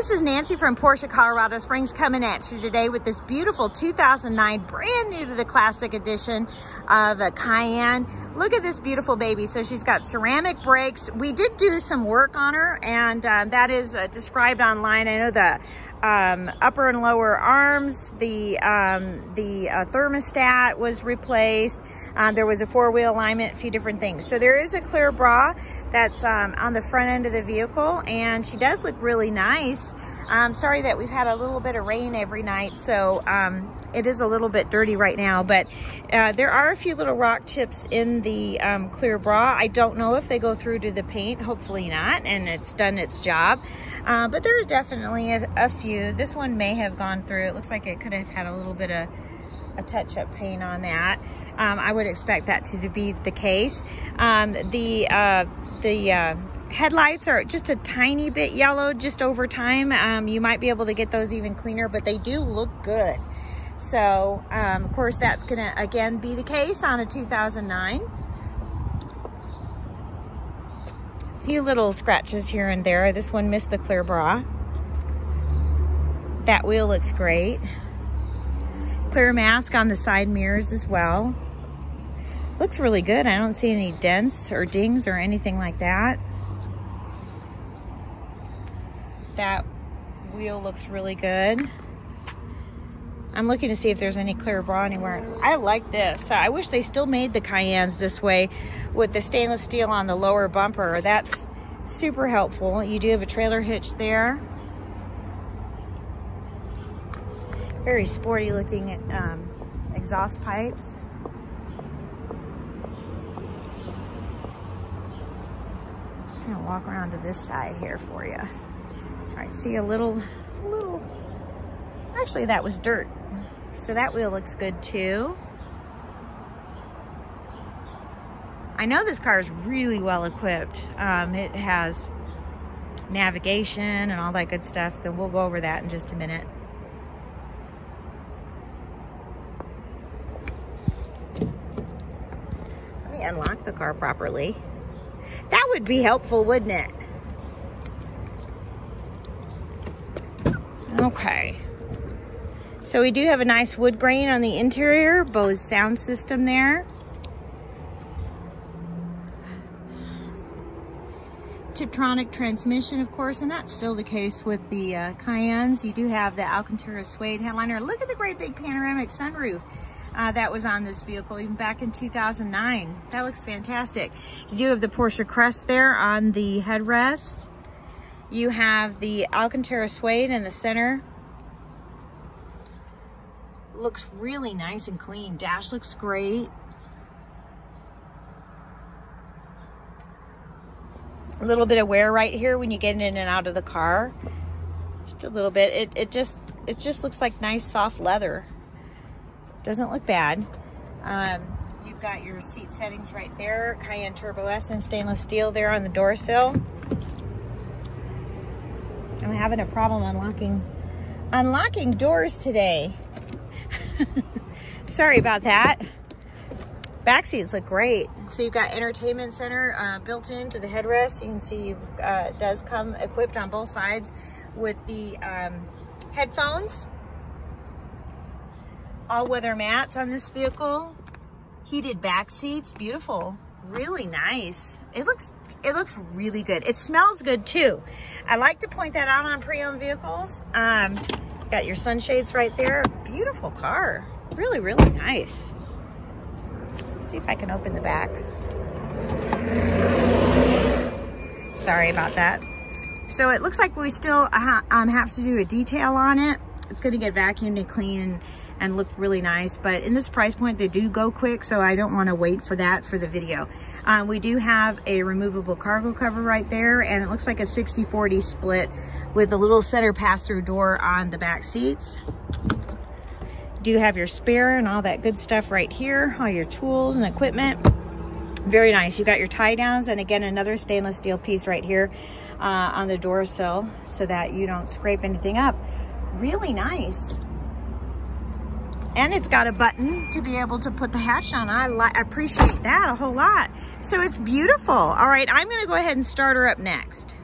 this is Nancy from Porsche Colorado Springs coming at you today with this beautiful 2009 brand new to the classic edition of a Cayenne. Look at this beautiful baby. So she's got ceramic brakes. We did do some work on her and uh, that is uh, described online. I know the um, upper and lower arms, the, um, the uh, thermostat was replaced. Um, there was a four-wheel alignment, a few different things. So there is a clear bra that's um, on the front end of the vehicle and she does look really nice. I'm sorry that we've had a little bit of rain every night, so um, it is a little bit dirty right now, but uh, there are a few little rock chips in the um, clear bra. I don't know if they go through to the paint, hopefully not, and it's done its job. Uh, but there's definitely a, a few. This one may have gone through. It looks like it could have had a little bit of a touch-up paint on that. Um, I would expect that to be the case. Um, the uh, the uh, headlights are just a tiny bit yellow just over time. Um, you might be able to get those even cleaner, but they do look good. So, um, of course, that's going to, again, be the case on a 2009. A few little scratches here and there. This one missed the clear bra. That wheel looks great. Clear mask on the side mirrors as well. Looks really good. I don't see any dents or dings or anything like that. That wheel looks really good. I'm looking to see if there's any clear bra anywhere. I like this. I wish they still made the Cayennes this way with the stainless steel on the lower bumper. That's super helpful. You do have a trailer hitch there. Very sporty looking um, exhaust pipes. I'm gonna walk around to this side here for you. All right, see a little, little, actually that was dirt. So that wheel looks good too. I know this car is really well equipped. Um, it has navigation and all that good stuff. So we'll go over that in just a minute. Unlock the car properly. That would be helpful, wouldn't it? Okay. So we do have a nice wood grain on the interior, Bose sound system there. Tiptronic transmission, of course, and that's still the case with the uh, Cayennes. You do have the Alcantara suede headliner. Look at the great big panoramic sunroof. Uh, that was on this vehicle even back in 2009. That looks fantastic. You do have the Porsche crest there on the headrests. You have the Alcantara suede in the center. Looks really nice and clean. Dash looks great. A little bit of wear right here when you get in and out of the car. Just a little bit. It, it just it just looks like nice soft leather. Doesn't look bad. Um, you've got your seat settings right there. Cayenne Turbo S and stainless steel there on the door sill. I'm having a problem unlocking unlocking doors today. Sorry about that. Back seats look great. So you've got entertainment center uh, built into the headrest. You can see you've, uh, it does come equipped on both sides with the um, headphones. All weather mats on this vehicle. Heated back seats, beautiful. Really nice. It looks it looks really good. It smells good too. I like to point that out on pre-owned vehicles. Um, got your sunshades right there. Beautiful car. Really, really nice. See if I can open the back. Sorry about that. So it looks like we still uh, um, have to do a detail on it. It's going to get vacuumed and clean and look really nice. But in this price point, they do go quick, so I don't want to wait for that for the video. Um, we do have a removable cargo cover right there, and it looks like a 60-40 split with a little center pass-through door on the back seats. Do you have your spare and all that good stuff right here, all your tools and equipment. Very nice. You got your tie downs, and again, another stainless steel piece right here uh, on the door sill so that you don't scrape anything up. Really nice. And it's got a button to be able to put the hatch on. I appreciate that a whole lot. So it's beautiful. All right, I'm gonna go ahead and start her up next.